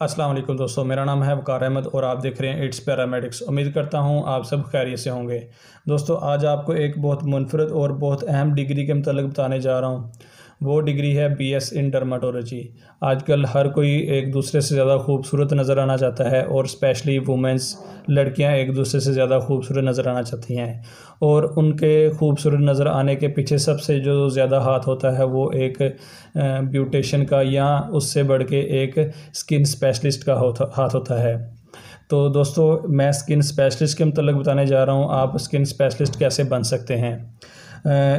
अस्सलाम वालेकुम दोस्तों, मेरा नाम है वकार अहमद और आप देख रहे हैं इट्स पैरामेडिक्स उम्मीद करता हूँ आप सब खैरियत से होंगे। दोस्तों, आज आपको एक बहुत मुनफरद और बहुत अहम डिग्री के मतलब बताने जा रहा हूँ। वो डिग्री है बीएस इन डर्माटोलॉजी आजकल हर कोई एक दूसरे से ज़्यादा खूबसूरत नज़र आना चाहता है और स्पेशली वुमेंस लड़कियाँ एक दूसरे से ज़्यादा खूबसूरत नज़र आना चाहती हैं। और उनके खूबसूरत नज़र आने के पीछे सबसे जो ज़्यादा हाथ होता है वो एक ब्यूटेशन का या उससे बढ़ के एक स्किन स्पेशलिस्ट का होता, हाथ होता है। तो दोस्तों, मैं स्किन स्पेशलिस्ट के मतलब बताने जा रहा हूँ, आप स्किन स्पेशलिस्ट कैसे बन सकते हैं?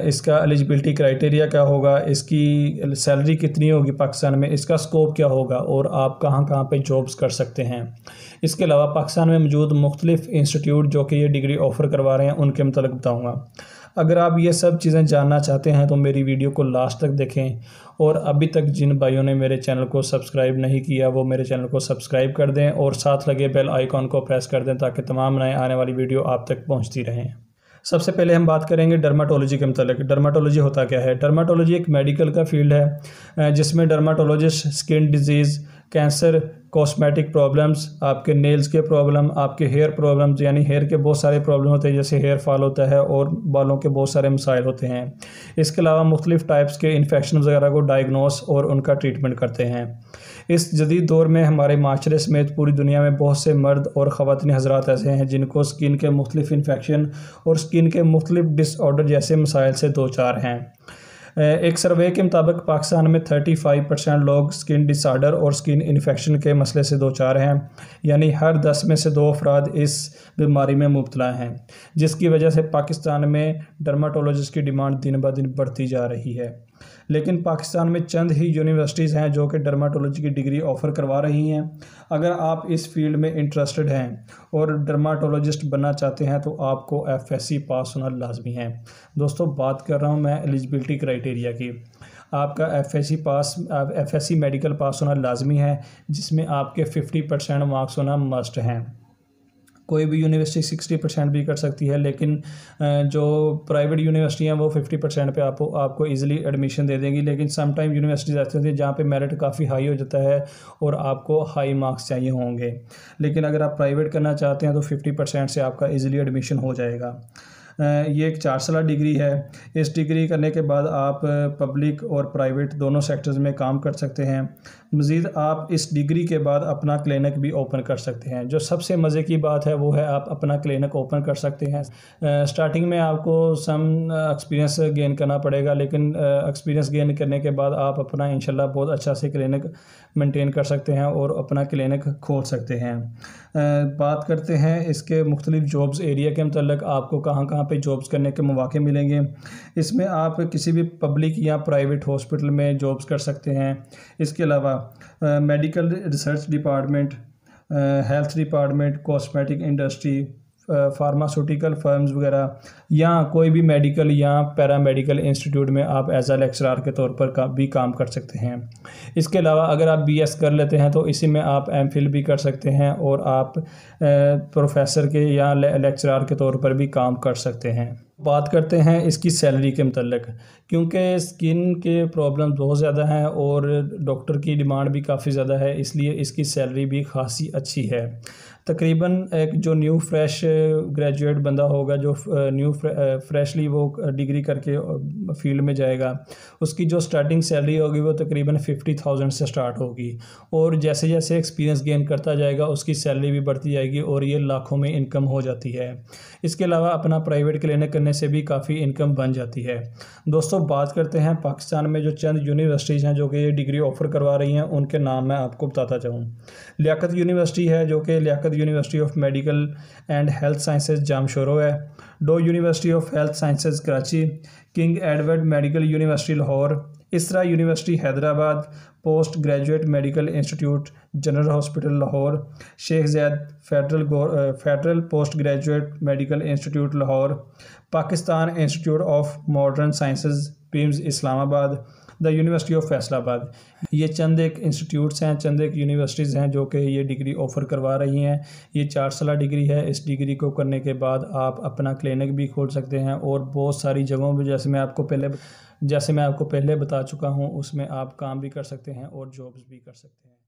इसका एलिजिबिलिटी क्राइटेरिया क्या होगा? इसकी सैलरी कितनी होगी पाकिस्तान में? इसका स्कोप क्या होगा? और आप कहाँ कहाँ पे जॉब्स कर सकते हैं? इसके अलावा पाकिस्तान में मौजूद मुख्तलिफ़ इंस्टीट्यूट जो कि ये डिग्री ऑफ़र करवा रहे हैं, उनके मतलब बताऊँगा। अगर आप ये सब चीज़ें जानना चाहते हैं तो मेरी वीडियो को लास्ट तक देखें। और अभी तक जिन भाइयों ने मेरे चैनल को सब्सक्राइब नहीं किया, वो मेरे चैनल को सब्सक्राइब कर दें और साथ लगे बेल आइकॉन को प्रेस कर दें, ताकि तमाम नए आने वाली वीडियो आप तक पहुँचती रहें। सबसे पहले हम बात करेंगे डर्माटोलॉजी के मतलब डर्माटोलॉजी होता क्या है? डर्माटोलॉजी एक मेडिकल का फ़ील्ड है जिसमें dermatologist skin disease cancer cosmetic problems आपके नेल्स के प्रॉब्लम आपके हेयर प्रॉब्लम्स यानी हेयर के बहुत सारे प्रॉब्लम होते हैं, जैसे हेयर फॉल होता है और बालों के बहुत सारे मसाइल होते हैं। इसके अलावा मुख्तलिफ़ टाइप्स के इन्फेक्शन वगैरह को डायग्नोस और उनका ट्रीटमेंट करते हैं। इस जदीद दौर में हमारे माशरे समेत पूरी दुनिया में बहुत से मर्द और ख़वान हजरात ऐसे हैं, जिनको स्किन के मुख्तलिफ़ इन्फेक्शन और स्किन के मुख्तलिफ़ डिसऑर्डर जैसे मसाइल से दो चार हैं। एक सर्वे के मुताबिक पाकिस्तान में थर्टी फाइव परसेंट लोग स्किन डिसऑर्डर और स्किन इन्फेक्शन के मसले से दो चार हैं, यानी हर दस में से दो अफराद इस बीमारी में मुबतला हैं, जिसकी वजह से पाकिस्तान में डर्माटोलॉजिस्ट की डिमांड दिन ब दिन बढ़ती जा रही है। लेकिन पाकिस्तान में चंद ही यूनिवर्सिटीज़ हैं जो कि डर्माटोलॉजी की डिग्री ऑफ़र करवा रही हैं। अगर आप इस फ़ील्ड में इंटरेस्टेड हैं और डर्माटोलॉजिस्ट बनना चाहते हैं तो आपको एफएससी पास होना लाजमी है। दोस्तों, बात कर रहा हूँ मैं एलिजिबिलिटी क्राइटेरिया की। आपका FSc pass FSc medical pass होना लाजमी है, जिसमें आपके फिफ्टी परसेंट मार्क्स होना मस्ट हैं। कोई भी यूनिवर्सिटी सिक्सटी परसेंट भी कर सकती है, लेकिन जो प्राइवेट यूनिवर्सिटी हैं वो फिफ्टी परसेंट पर आपको आपको ईजिली एडमिशन दे देंगी। लेकिन सम टाइम यूनिवर्सिटीज़ ऐसी होती है जहाँ पर मेरिट काफ़ी हाई हो जाता है और आपको हाई मार्क्स चाहिए होंगे। लेकिन अगर आप प्राइवेट करना चाहते हैं तो फिफ्टी परसेंट से आपका ईजिली एडमिशन हो जाएगा। ये एक चार साल डिग्री है। इस डिग्री करने के बाद आप पब्लिक और प्राइवेट दोनों सेक्टर्स में काम कर सकते हैं। मज़ीद आप इस डिग्री के बाद अपना क्लिनिक भी ओपन कर सकते हैं। जो सबसे मज़े की बात है, वो है आप अपना क्लिनिक ओपन कर सकते हैं। स्टार्टिंग में आपको सम एक्सपीरियंस गेन करना पड़ेगा, लेकिन एक्सपीरियंस गेन करने के बाद आप अपना इंशाल्लाह बहुत अच्छा से क्लिनिक मेंटेन कर सकते हैं और अपना क्लिनिक खोल सकते हैं। बात करते हैं इसके मुख्तलिफ़ जॉब्स एरिया के मतलब आपको कहाँ कहाँ पे जॉब्स करने के मौके मिलेंगे। इसमें आप किसी भी पब्लिक या प्राइवेट हॉस्पिटल में जॉब्स कर सकते हैं। इसके अलावा medical research department health department cosmetic industry pharmaceutical firms वगैरह, या कोई भी मेडिकल या पैरामेडिकल इंस्टीट्यूट में आप एज आ लेक्चरार के तौर पर का, भी काम कर सकते हैं। इसके अलावा अगर आप बीएस कर लेते हैं तो इसी में आप एम भी कर सकते हैं और आप प्रोफेसर के या लेक्चरार के तौर पर भी काम कर सकते हैं। बात करते हैं इसकी सैलरी के मतलब क्योंकि स्किन के प्रॉब्लम बहुत ज़्यादा हैं और डॉक्टर की डिमांड भी काफ़ी ज़्यादा है, इसलिए इसकी सैलरी भी खासी अच्छी है। तकरीबन एक जो न्यू फ्रेश ग्रेजुएट बंदा होगा, जो न्यू फ्रेशली वो डिग्री करके फ़ील्ड में जाएगा, उसकी जो स्टार्टिंग सैलरी होगी वो तकरीबन फिफ्टी थाउज़ेंड से स्टार्ट होगी। और जैसे जैसे एक्सपीरियंस गेन करता जाएगा, उसकी सैलरी भी बढ़ती जाएगी और ये लाखों में इनकम हो जाती है। इसके अलावा अपना प्राइवेट क्लिनिक करने से भी काफ़ी इनकम बन जाती है। दोस्तों, बात करते हैं पाकिस्तान में जो चंद यूनिवर्सिटीज़ हैं जो कि डिग्री ऑफ़र करवा रही हैं, उनके नाम मैं आपको बताता चाहूँ। लियाकत यूनिवर्सिटी है जो कि Liaquat university of medical and health sciences Jamshoro है। Dow university of health sciences Karachi King Edward medical university Lahore. Isra university Hyderabad post graduate medical institute, general hospital, Lahore, Sheikh Zayed federal federal post graduate medical institute, Lahore, Pakistan institute of modern sciences PIMS Islamabad the university of Faisalabad ये चंद एक institutes हैं, चंद एक universities हैं जो कि ये degree offer करवा रही हैं। ये चार साल डिग्री है, इस डिग्री को करने के बाद आप अपना क्लिनिक भी खोल सकते हैं और बहुत सारी जगहों पर जैसे मैं आपको पहले, जैसे मैं आपको पहले बता चुका हूँ, उसमें आप काम भी कर सकते हैं और जॉब्स भी कर सकते हैं।